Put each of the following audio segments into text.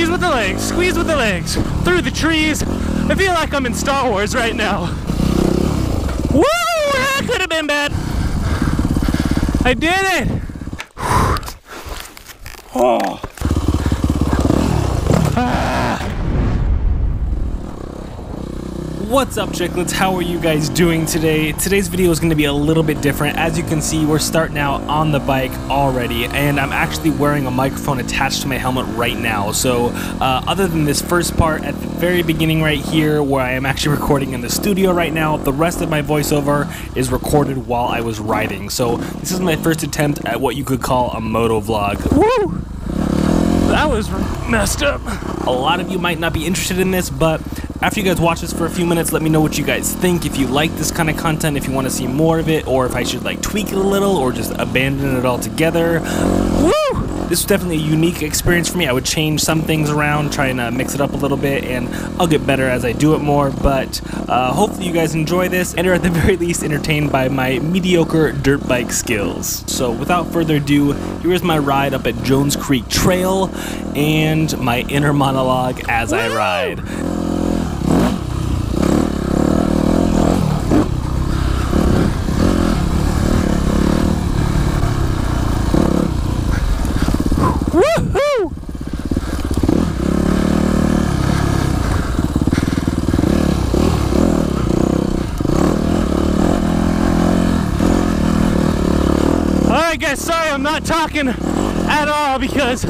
Squeeze with the legs, squeeze with the legs. Through the trees. I feel like I'm in Star Wars right now. Woo! That could have been bad. I did it! Oh. What's up chicklets? How are you guys doing today? Today's video is going to be a little bit different. As you can see, we're starting out on the bike already and I'm actually wearing a microphone attached to my helmet right now. So uh, other than this first part at the very beginning right here where I am actually recording in the studio right now, the rest of my voiceover is recorded while I was riding. So this is my first attempt at what you could call a moto vlog. Woo! That was messed up. A lot of you might not be interested in this, but after you guys watch this for a few minutes, let me know what you guys think. If you like this kind of content, if you want to see more of it, or if I should like tweak it a little or just abandon it altogether. Woo! This was definitely a unique experience for me. I would change some things around, try and uh, mix it up a little bit, and I'll get better as I do it more. But uh, hopefully, you guys enjoy this and are at the very least entertained by my mediocre dirt bike skills. So, without further ado, here is my ride up at Jones Creek Trail and my inner monologue as I ride. Woohoo! Alright guys, sorry I'm not talking at all because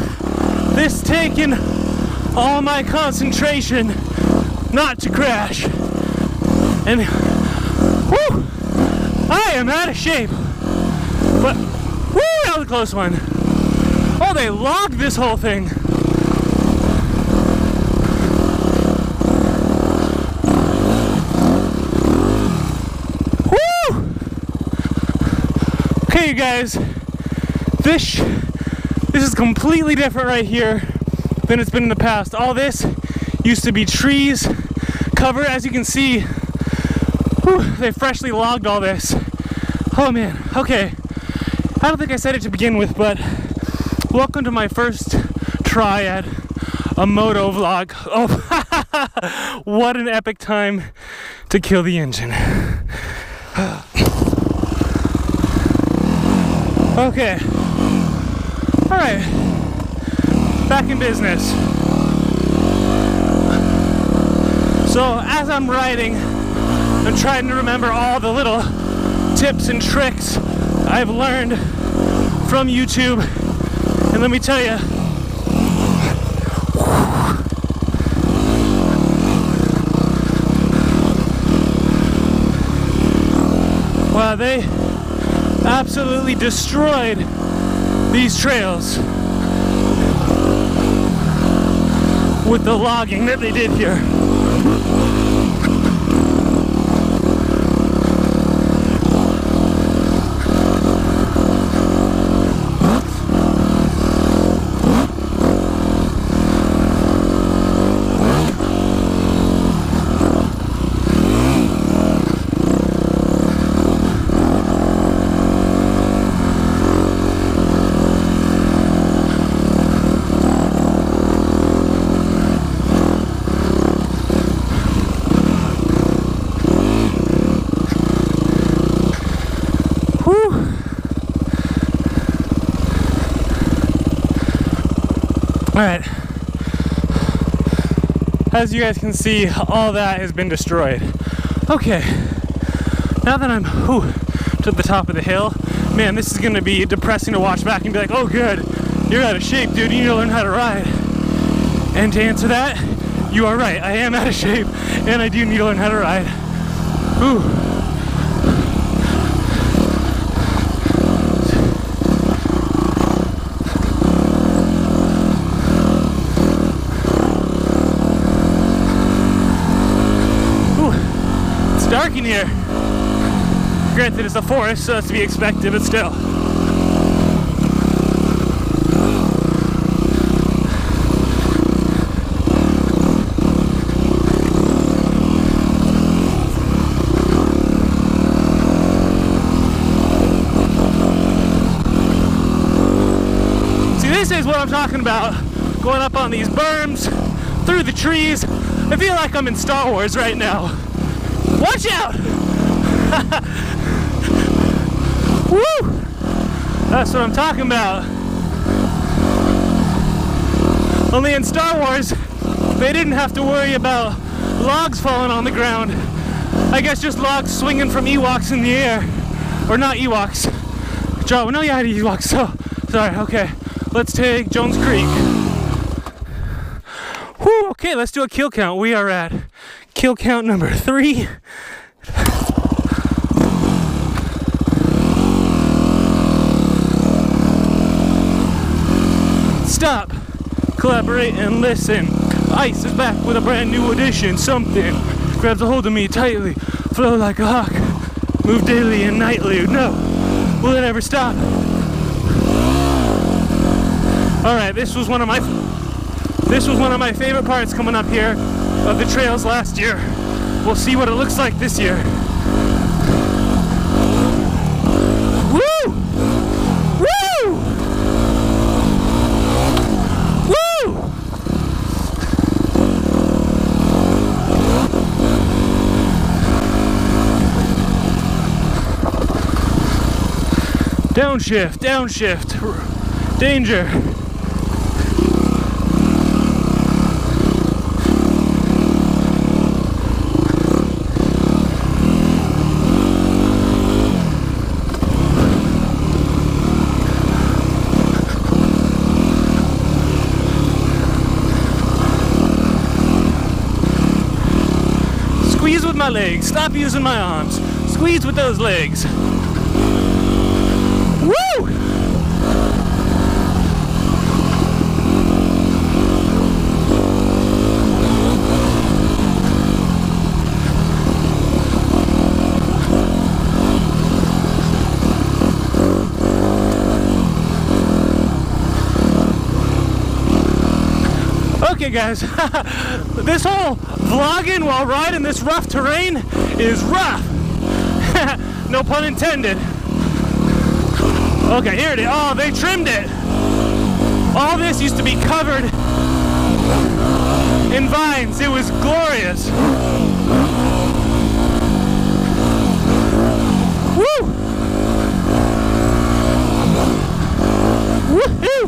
this taking all my concentration not to crash. And whew, I am out of shape. But whoo, that was a close one. Oh, they logged this whole thing. Woo! Okay, you guys, this this is completely different right here than it's been in the past. All this used to be trees, cover, as you can see. Whew, they freshly logged all this. Oh man, okay. I don't think I said it to begin with, but welcome to my first try at a moto vlog. Oh, what an epic time to kill the engine. okay. All right. Back in business. So, as I'm riding, I'm trying to remember all the little tips and tricks I've learned from YouTube and let me tell you, wow, they absolutely destroyed these trails with the logging that they did here. All right. As you guys can see, all that has been destroyed. Okay. Now that I'm whew, to the top of the hill, man, this is gonna be depressing to watch back and be like, oh, good, you're out of shape, dude. You need to learn how to ride. And to answer that, you are right. I am out of shape, and I do need to learn how to ride. Ooh. Dark in here. Granted, it's a forest, so that's to be expected, but still. See, this is what I'm talking about going up on these berms, through the trees. I feel like I'm in Star Wars right now. Watch out! Woo! That's what I'm talking about. Only in Star Wars, they didn't have to worry about logs falling on the ground. I guess just logs swinging from Ewoks in the air. Or not Ewoks. Joe, no, yeah, I had Ewoks. So, sorry, okay. Let's take Jones Creek. Whew, okay, let's do a kill count. We are at kill count number three. Stop, collaborate, and listen. Ice is back with a brand new edition. Something grabs a hold of me tightly, flow like a hawk, move daily and nightly. No, will it ever stop? All right, this was one of my this was one of my favorite parts coming up here of the trails last year. We'll see what it looks like this year. Woo! Woo! Woo! Downshift, downshift, danger. Squeeze with my legs. Stop using my arms. Squeeze with those legs. Woo! Okay, guys, this whole vlogging while riding this rough terrain is rough. no pun intended. Okay, here it is. Oh, they trimmed it. All this used to be covered in vines. It was glorious. Woo! Woohoo!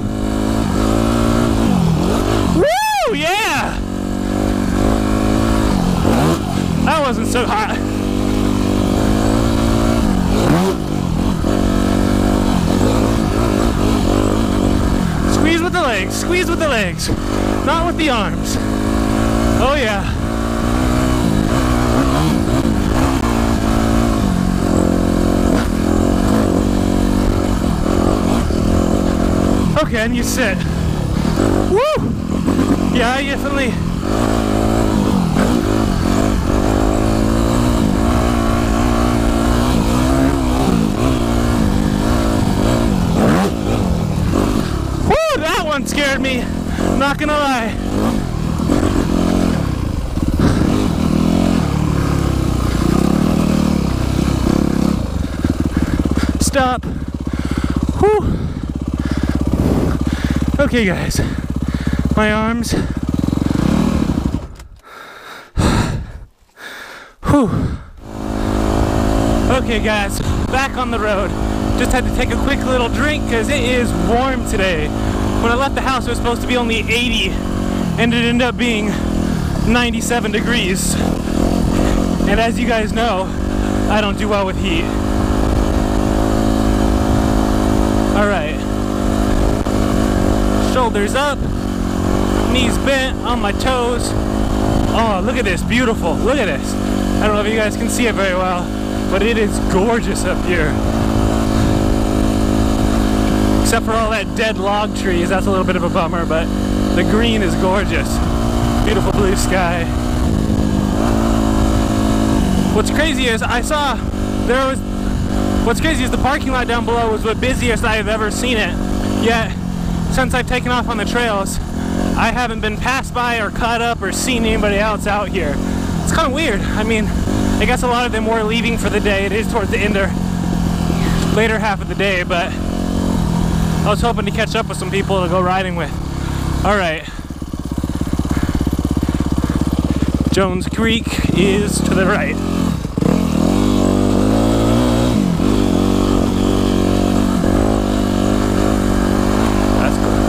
Woo! Yeah! That wasn't so hot. Squeeze with the legs, squeeze with the legs, not with the arms. Oh yeah. Okay, and you sit. Woo! Yeah, I definitely. Woo! That me. Not gonna lie. Stop. Whew. Okay, guys. My arms. Whew. Okay, guys, back on the road. Just had to take a quick little drink because it is warm today. When I left the house, it was supposed to be only 80, and it ended up being 97 degrees. And as you guys know, I don't do well with heat. All right. Shoulders up, knees bent on my toes. Oh, look at this, beautiful. Look at this. I don't know if you guys can see it very well, but it is gorgeous up here. Except for all that dead log trees, that's a little bit of a bummer, but the green is gorgeous. Beautiful blue sky. What's crazy is I saw there was what's crazy is the parking lot down below was the busiest I've ever seen it. Yet since I've taken off on the trails, I haven't been passed by or caught up or seen anybody else out here. It's kind of weird. I mean, I guess a lot of them were leaving for the day. It is towards the end or later half of the day, but I was hoping to catch up with some people to go riding with. All right. Jones Creek is to the right. That's good.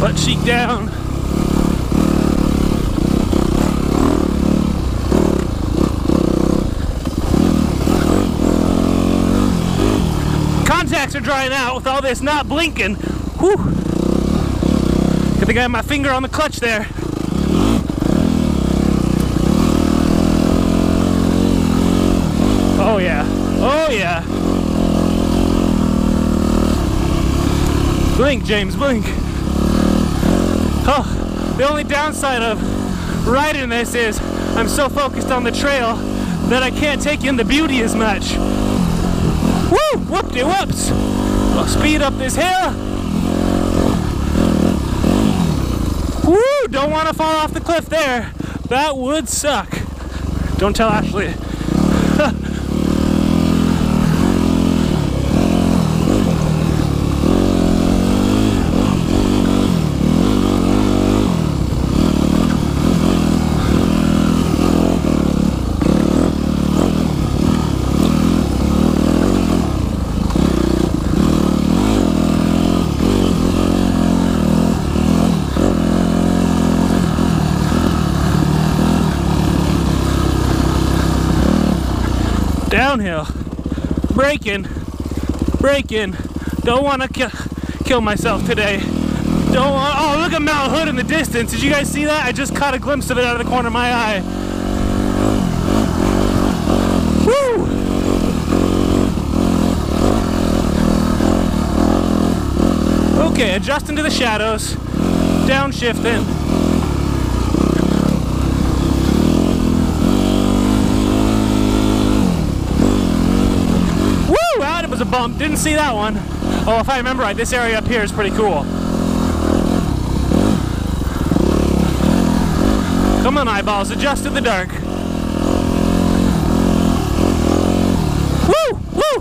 Butt cheek down. Contacts are drying out with all this not blinking. Whew. Good thing I have my finger on the clutch there. Oh yeah. Oh yeah. Blink, James, blink. Oh, the only downside of riding this is I'm so focused on the trail that I can't take in the beauty as much. Woo! Whoop-de whoops! I'll speed up this hill. Woo! Don't want to fall off the cliff there. That would suck. Don't tell Ashley. Downhill. Braking. Braking. Don't want to ki- kill myself today. Don't want. Oh, look at Mount Hood in the distance. Did you guys see that? I just caught a glimpse of it out of the corner of my eye. Woo! Okay, adjusting to the shadows. Downshifting. Woo! That was a bump. Didn't see that one. Oh, if I remember right, this area up here is pretty cool. Come on, eyeballs. Adjust to the dark. Woo! Woo!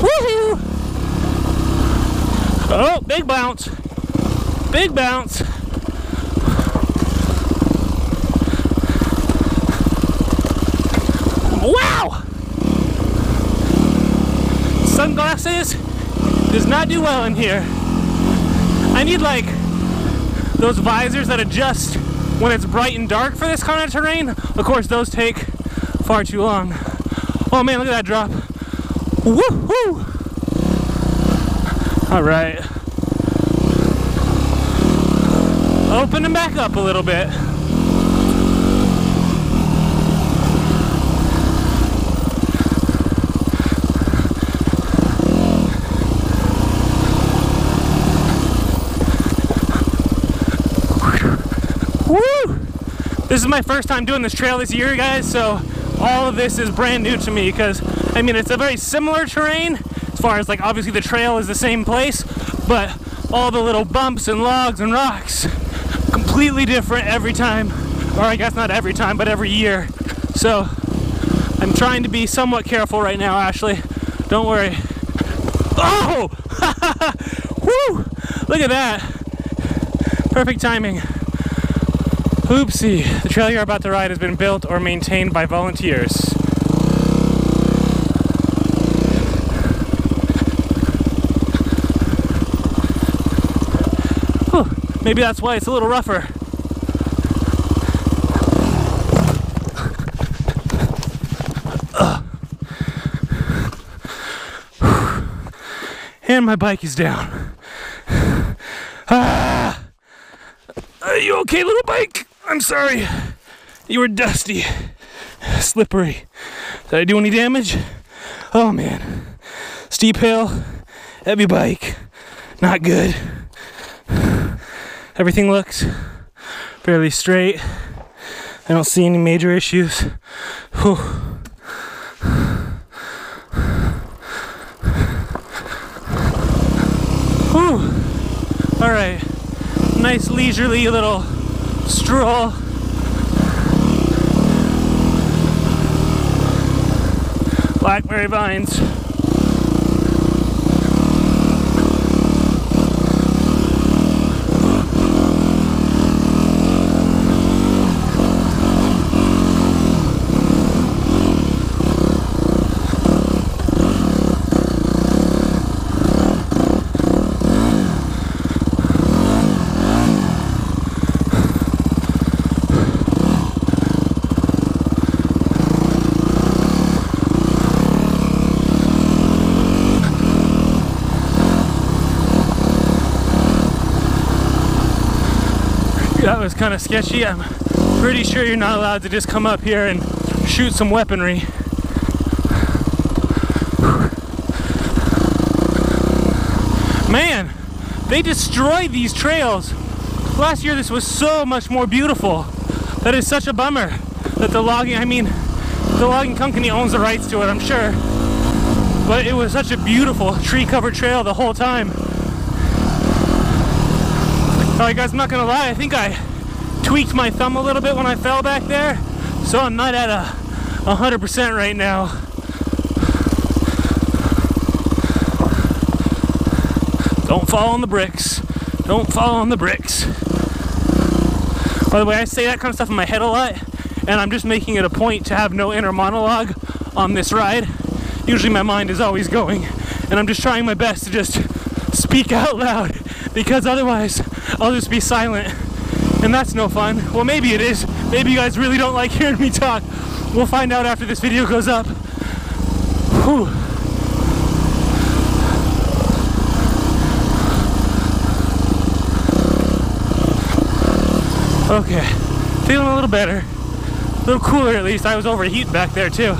Woohoo! Oh, big bounce. Big bounce. Wow! Sunglasses does not do well in here. I need like those visors that adjust when it's bright and dark for this kind of terrain. Of course, those take far too long. Oh man, look at that drop. Woohoo! All right. Open them back up a little bit. This is my first time doing this trail this year, guys, so all of this is brand new to me because, I mean, it's a very similar terrain as far as, like, obviously the trail is the same place, but all the little bumps and logs and rocks completely different every time. Or I guess not every time, but every year. So I'm trying to be somewhat careful right now, Ashley. Don't worry. Oh! Woo! Look at that. Perfect timing. Oopsie. The trail you're about to ride has been built or maintained by volunteers. Whew. Maybe that's why it's a little rougher. And my bike is down. Ah! Are you okay, little bike? I'm sorry. You were dusty, slippery. Did I do any damage? Oh man. Steep hill heavy bike. Not good. Everything looks fairly straight. I don't see any major issues. Whew. Whew. All right, nice leisurely little stroll. Blackberry vines. that was kind of sketchy. I'm pretty sure you're not allowed to just come up here and shoot some weaponry. Man, they destroyed these trails. Last year this was so much more beautiful. That is such a bummer that the logging, I mean, the logging company owns the rights to it, I'm sure. But it was such a beautiful tree covered trail the whole time. Alright guys, I'm not gonna lie, I think I tweaked my thumb a little bit when I fell back there. So I'm not at a 100% right now. Don't fall on the bricks. Don't fall on the bricks. By the way, I say that kind of stuff in my head a lot, and I'm just making it a point to have no inner monologue on this ride. Usually my mind is always going, and I'm just trying my best to just speak out loud because otherwise I'll just be silent. And that's no fun. Well, maybe it is. Maybe you guys really don't like hearing me talk. We'll find out after this video goes up. Whew. Okay, feeling a little better. A little cooler at least. I was overheating back there too.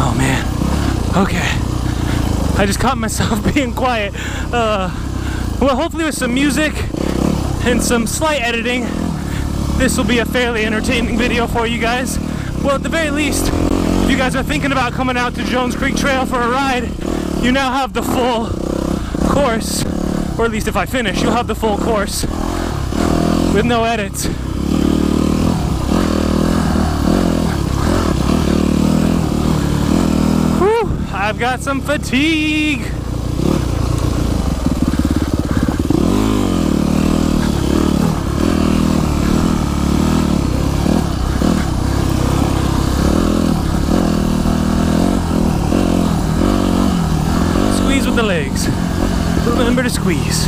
Oh man. Okay. I just caught myself being quiet. Uh, well, hopefully with some music and some slight editing, this will be a fairly entertaining video for you guys. Well, at the very least, if you guys are thinking about coming out to Jones Creek Trail for a ride, you now have the full course, or at least if I finish, you'll have the full course with no edits. Whew, I've got some fatigue. Squeeze with the legs. Remember to squeeze.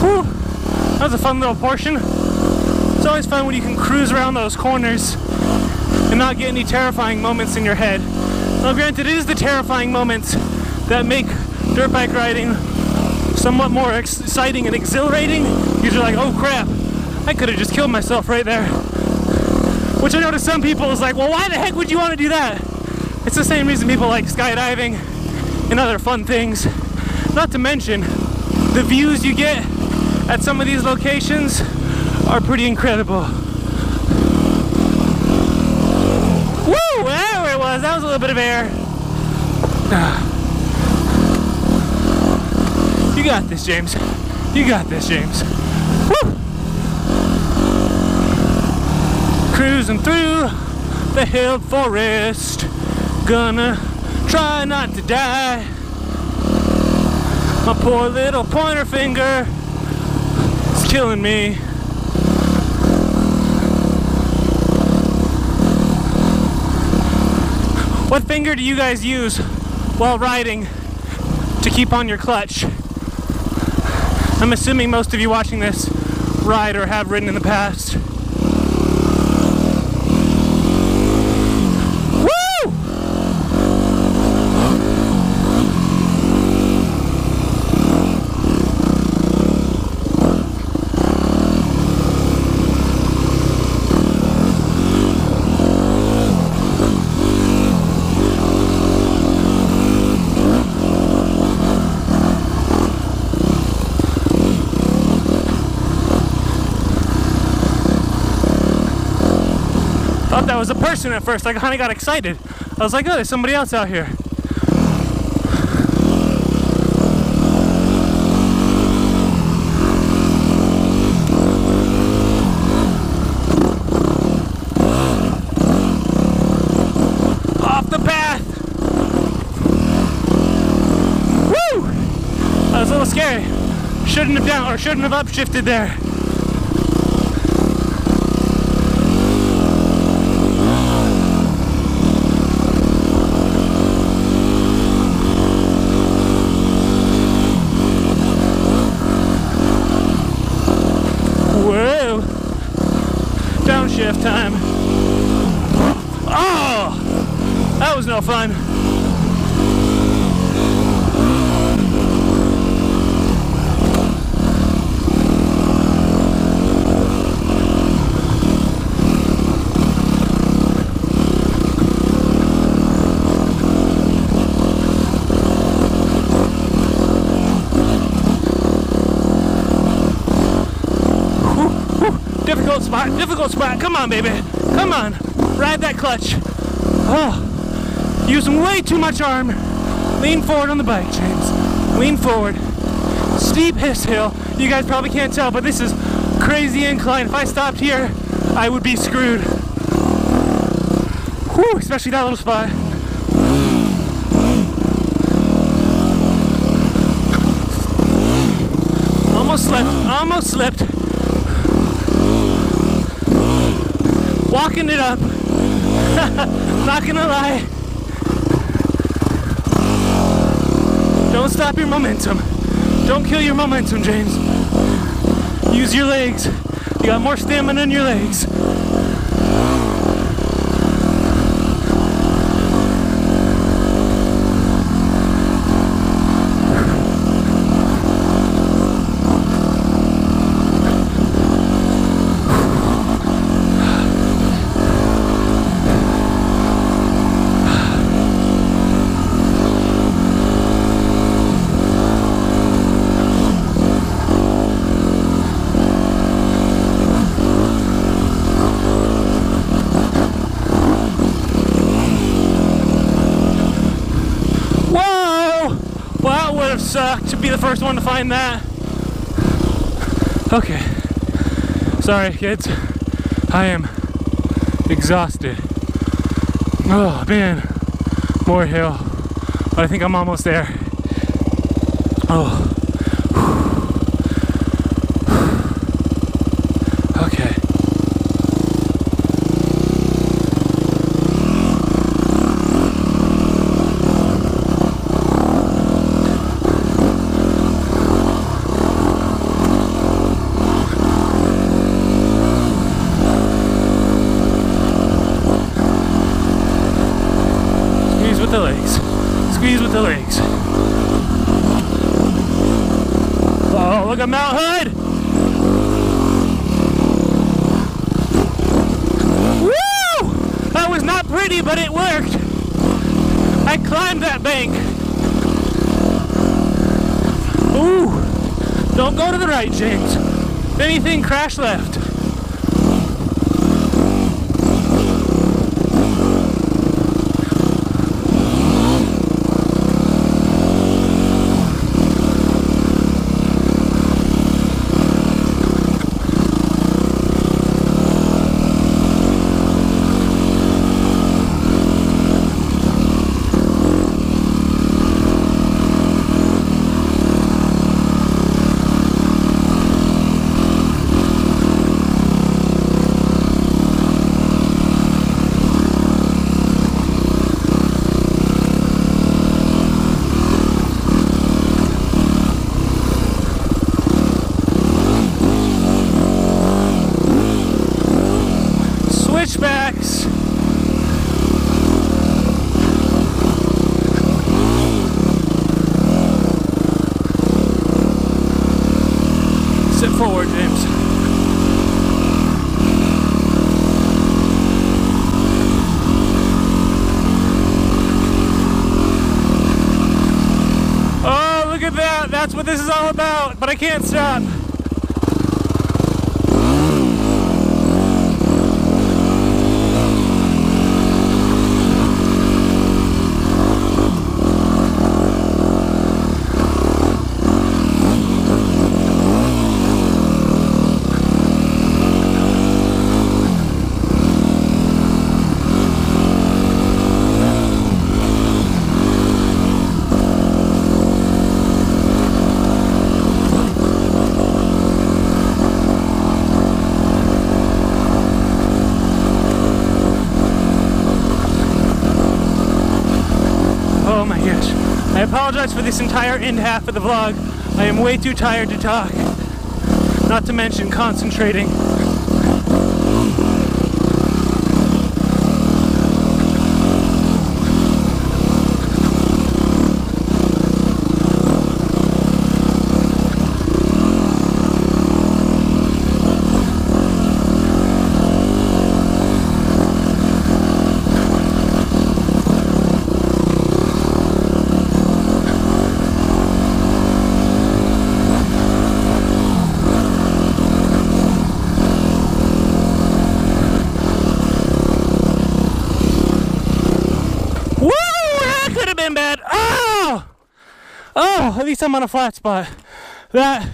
Whew. That was a fun little portion. It's always fun when you can cruise around those corners and not get any terrifying moments in your head. Now, granted, it is the terrifying moments that make dirt bike riding somewhat more exciting and exhilarating. Because you're like, oh crap, I could have just killed myself right there. Which I know to some people is like, well, why the heck would you want to do that? It's the same reason people like skydiving and other fun things. Not to mention, the views you get at some of these locations are pretty incredible. Woo! There it was. That was a little bit of air. You got this, James. You got this, James. Woo! Cruising through the hill forest. Gonna try not to die. My poor little pointer finger killing me. What finger do you guys use while riding to keep on your clutch? I'm assuming most of you watching this ride or have ridden in the past. Woo! Thought that was a person at first. I kind of got excited. I was like, oh, there's somebody else out here. Off the path. Woo! That was a little scary. Shouldn't have down or shouldn't have upshifted there. Whoa! Downshift time. Oh! That was no fun. Difficult spot, difficult spot. Come on, baby. Come on. Ride that clutch. Oh, using way too much arm. Lean forward on the bike, James. Lean forward. Steep hill. You guys probably can't tell, but this is crazy incline. If I stopped here, I would be screwed. Whew, especially that little spot. Almost slipped. Almost slipped. Walking it up. Not gonna lie. Don't stop your momentum. Don't kill your momentum, James. Use your legs. You got more stamina in your legs. Whoa! Well, that would have sucked to be the first one to find that. Okay. Sorry, kids. I am exhausted. Oh, man. More hill. But I think I'm almost there. Oh. Okay. Squeeze with the legs. Squeeze with the legs. Oh, at Mount Hood! Woo! That was not pretty, but it worked. I climbed that bank. Ooh, don't go to the right, James. If anything, crash left. Switchbacks. Sit forward, James. Oh, look at that. That's what this is all about. But I can't stop. Oh my gosh. I apologize for this entire end half of the vlog. I am way too tired to talk. Not to mention concentrating. Woo! That could have been bad. Oh! Oh, at least I'm on a flat spot. That,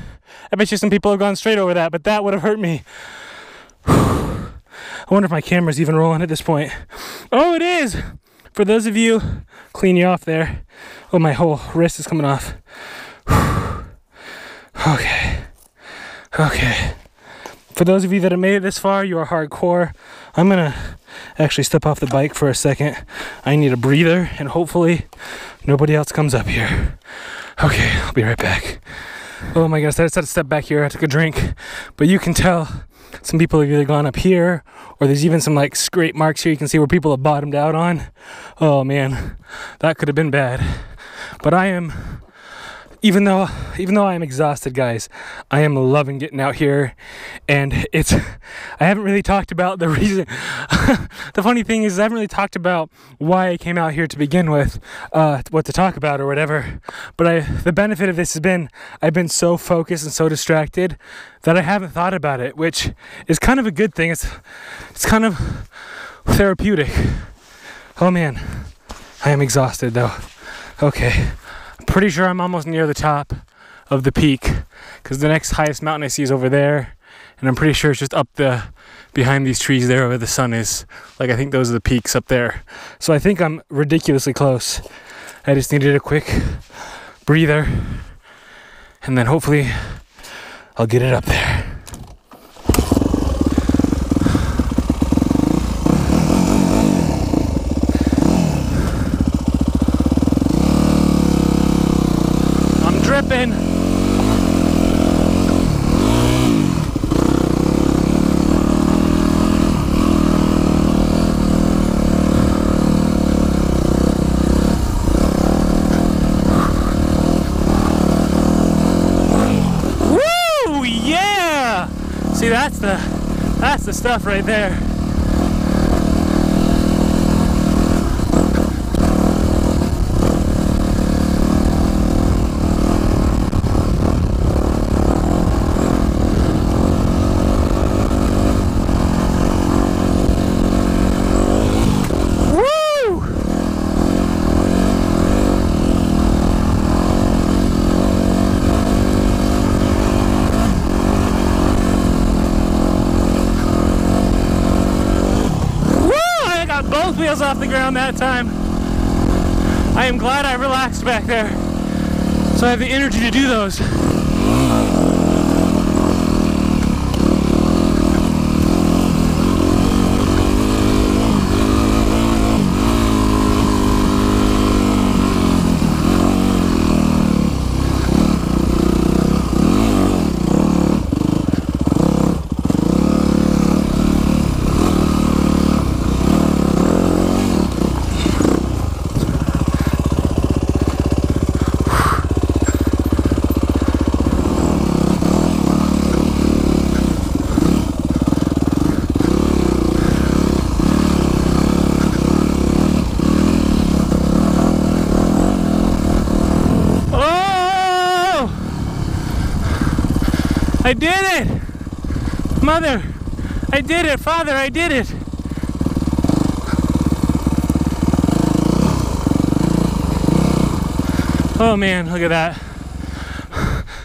I bet you some people have gone straight over that, but that would have hurt me. I wonder if my camera's even rolling at this point. Oh, it is! For those of you, clean you off there. Oh, my whole wrist is coming off. Okay. Okay. For those of you that have made it this far, you are hardcore. I'm gonna actually step off the bike for a second. I need a breather, and hopefully nobody else comes up here. Okay, I'll be right back. Oh my gosh, I just had to step back here. I took a drink, but you can tell some people have either gone up here, or there's even some like scrape marks here you can see where people have bottomed out on. Oh man, that could have been bad. But I am even though even though I am exhausted, guys, I am loving getting out here, and it's I haven't really talked about the reason. the funny thing is, I haven't really talked about why I came out here to begin with, uh, what to talk about or whatever. But I the benefit of this has been I've been so focused and so distracted that I haven't thought about it, which is kind of a good thing. It's it's kind of therapeutic. Oh man, I am exhausted though. Okay pretty sure I'm almost near the top of the peak because the next highest mountain I see is over there. And I'm pretty sure it's just up the behind these trees there where the sun is. Like, I think those are the peaks up there. So I think I'm ridiculously close. I just needed a quick breather. And then hopefully I'll get it up there. I'm dripping. Woo! Yeah! See, that's the that's the stuff right there. down that time. I am glad I relaxed back there. So I have the energy to do those. I did it! Mother, I did it! Father, I did it! Oh man, look at that.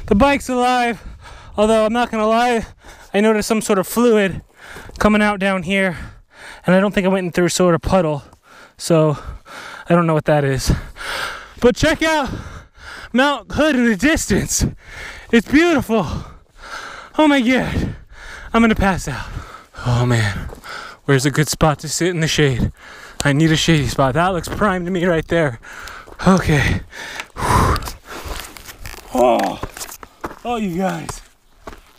The bike's alive, although I'm not gonna lie, I noticed some sort of fluid coming out down here, and I don't think I went in through sort of puddle, so I don't know what that is. But check out Mount Hood in the distance. It's beautiful. Oh my god, I'm gonna pass out. Oh man, where's a good spot to sit in the shade? I need a shady spot. That looks prime to me right there. Okay. Oh, oh, you guys,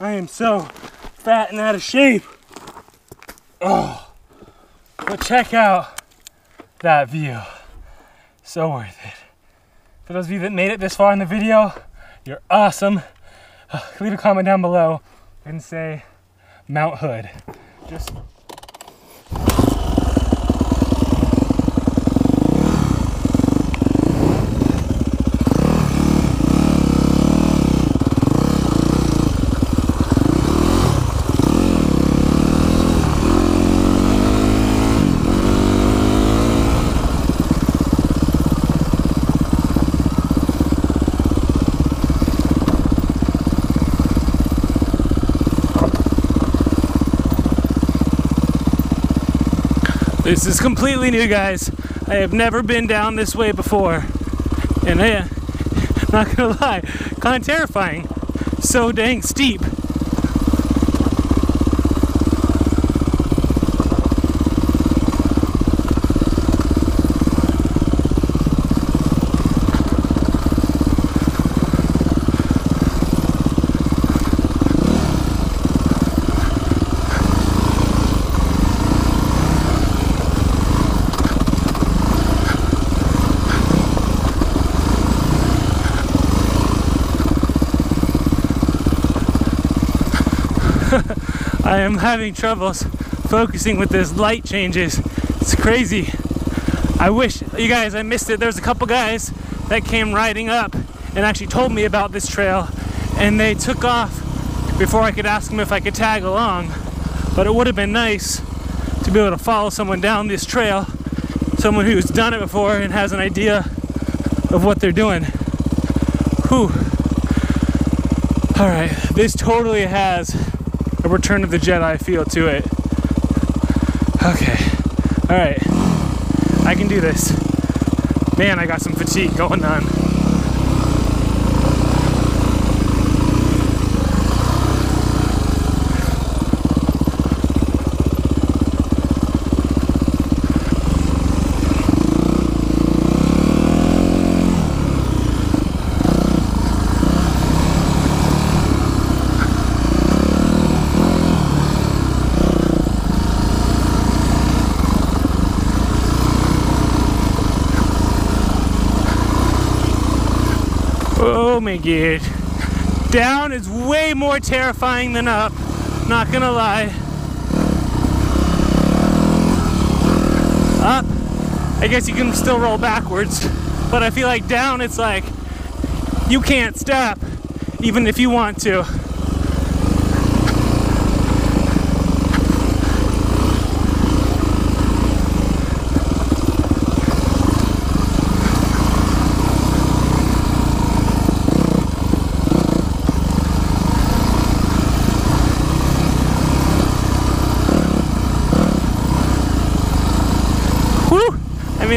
I am so fat and out of shape. Oh, but check out that view. So worth it. For those of you that made it this far in the video, you're awesome. Leave a comment down below and say Mount Hood. Just This is completely new, guys. I have never been down this way before. And I, am not gonna lie, kind of terrifying. So dang steep. I am having troubles focusing with this light changes. It's crazy. I wish, you guys, I missed it. There's a couple guys that came riding up and actually told me about this trail and they took off before I could ask them if I could tag along. But it would have been nice to be able to follow someone down this trail, someone who's done it before and has an idea of what they're doing. Whew. All right, this totally has Return of the Jedi feel to it. Okay, all right, I can do this. Man, I got some fatigue going on. God. Down is way more terrifying than up. Not gonna lie. Up, I guess you can still roll backwards. But I feel like down, it's like you can't stop, even if you want to.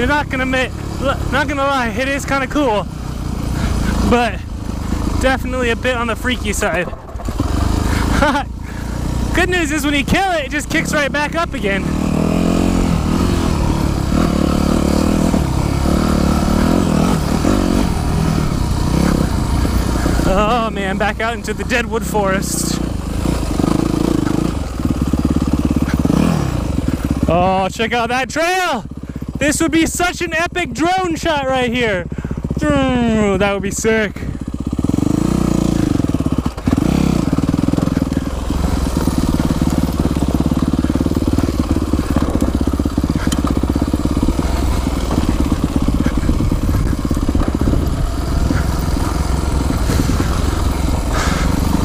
You're not gonna admit, not gonna lie, it is kind of cool, but definitely a bit on the freaky side. Good news is when you kill it, it just kicks right back up again. Oh man, back out into the deadwood forest. Oh, check out that trail! This would be such an epic drone shot right here. That would be sick.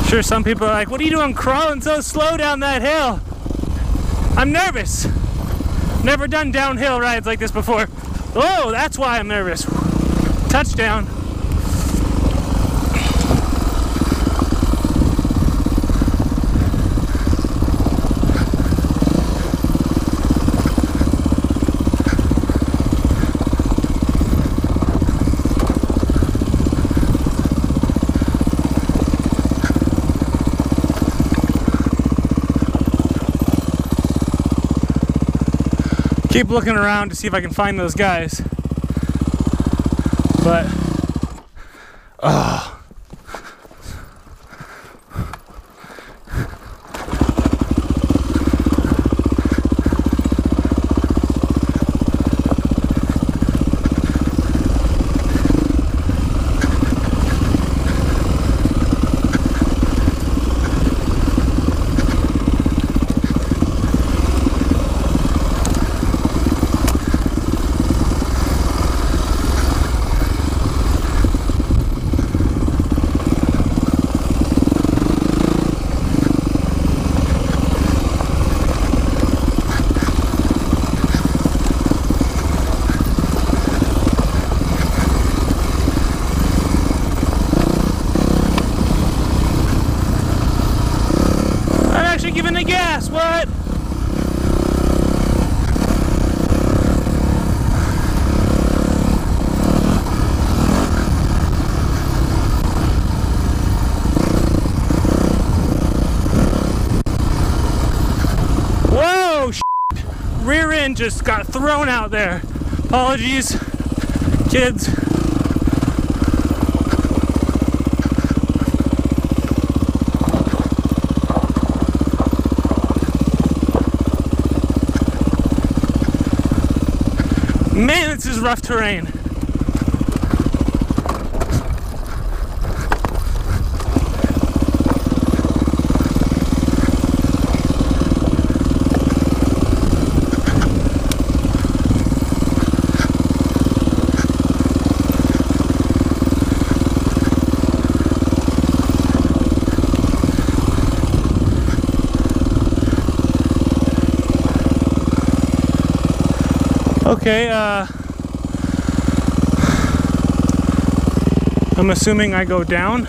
Sure, some people are like, what are you doing crawling so slow down that hill? I'm nervous. Never done downhill rides like this before. Oh, that's why I'm nervous. Touchdown. Looking around to see if I can find those guys. But, oh. Just got thrown out there. Apologies, kids. Man, this is rough terrain. Okay, uh, I'm assuming I go down.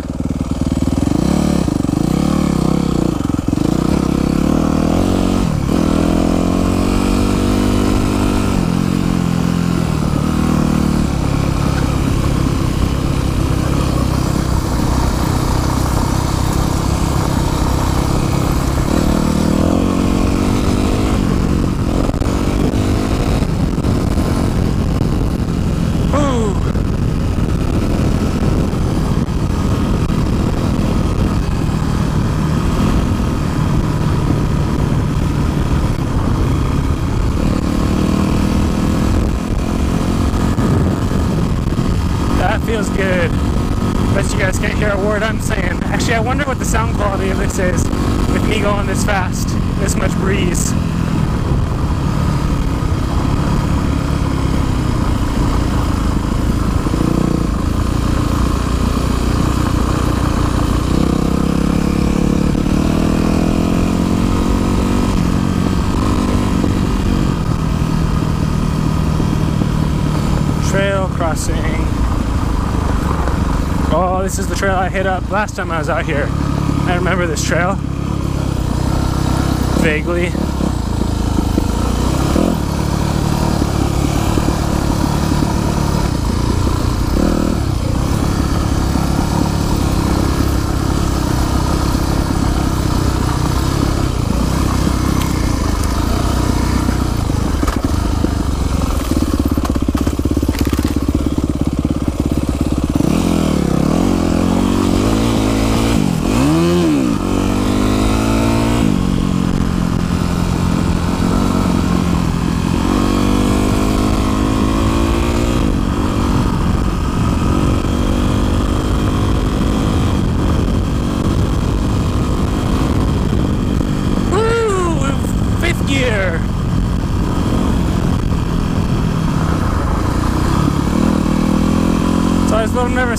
feels good. Bet you guys can't hear a word I'm saying. Actually, I wonder what the sound quality of this is with me going this fast, this much breeze. Trail crossing. Oh, this is the trail I hit up last time I was out here. I remember this trail. Vaguely.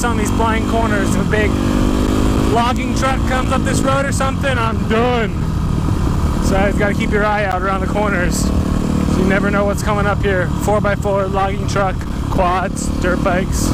Nervous on these blind corners. If a big logging truck comes up this road or something, I'm done. So you've got to keep your eye out around the corners. You never know what's coming up here. 4x4 logging truck, quads, dirt bikes.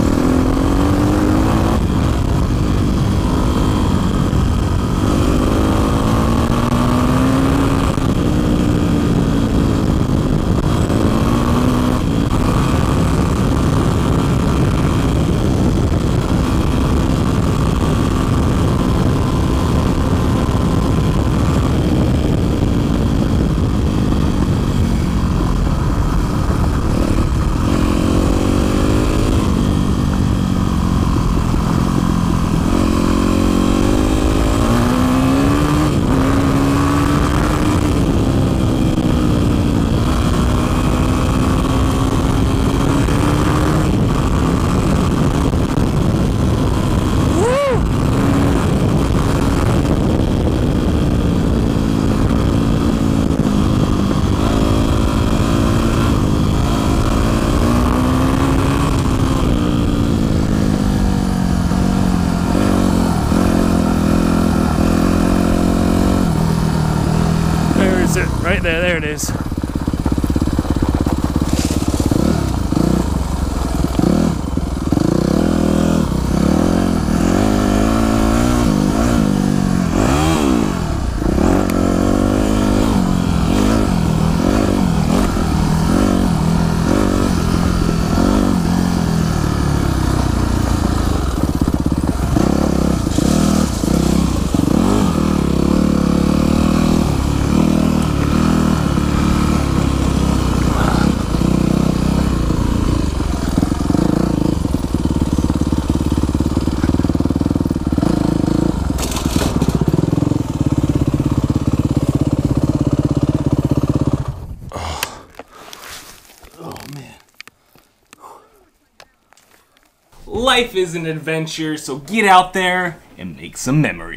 Life is an adventure, so get out there and make some memories.